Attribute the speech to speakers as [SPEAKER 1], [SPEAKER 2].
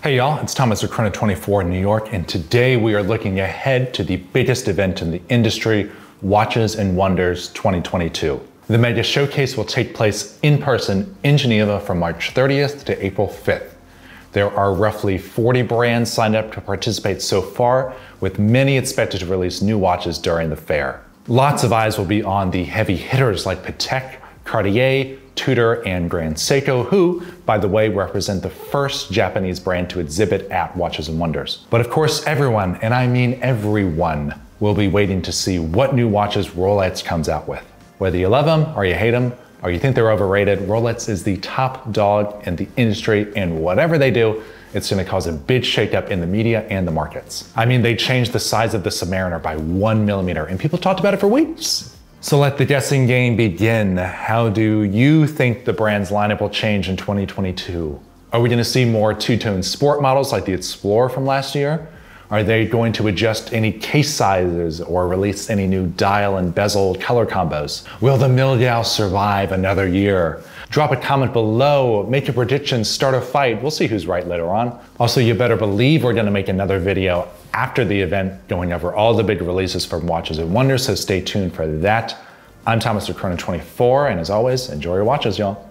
[SPEAKER 1] Hey y'all, it's Thomas Chrono 24 in New York, and today we are looking ahead to the biggest event in the industry, Watches and Wonders 2022. The Mega Showcase will take place in person in Geneva from March 30th to April 5th. There are roughly 40 brands signed up to participate so far, with many expected to release new watches during the fair. Lots of eyes will be on the heavy hitters like Patek, Cartier, Tudor, and Grand Seiko, who, by the way, represent the first Japanese brand to exhibit at Watches and Wonders. But of course, everyone, and I mean everyone, will be waiting to see what new watches Rolex comes out with. Whether you love them or you hate them, or you think they're overrated, Rolex is the top dog in the industry, and whatever they do, it's to cause a big shakeup in the media and the markets. I mean, they changed the size of the Submariner by one millimeter, and people talked about it for weeks. So let the guessing game begin. How do you think the brand's lineup will change in 2022? Are we going to see more two-tone sport models like the Explorer from last year? Are they going to adjust any case sizes or release any new dial and bezel color combos? Will the Milgauss survive another year? Drop a comment below, make a prediction, start a fight. We'll see who's right later on. Also, you better believe we're gonna make another video after the event going over all the big releases from Watches and Wonders, so stay tuned for that. I'm Thomas Chrono 24, and as always, enjoy your watches, y'all.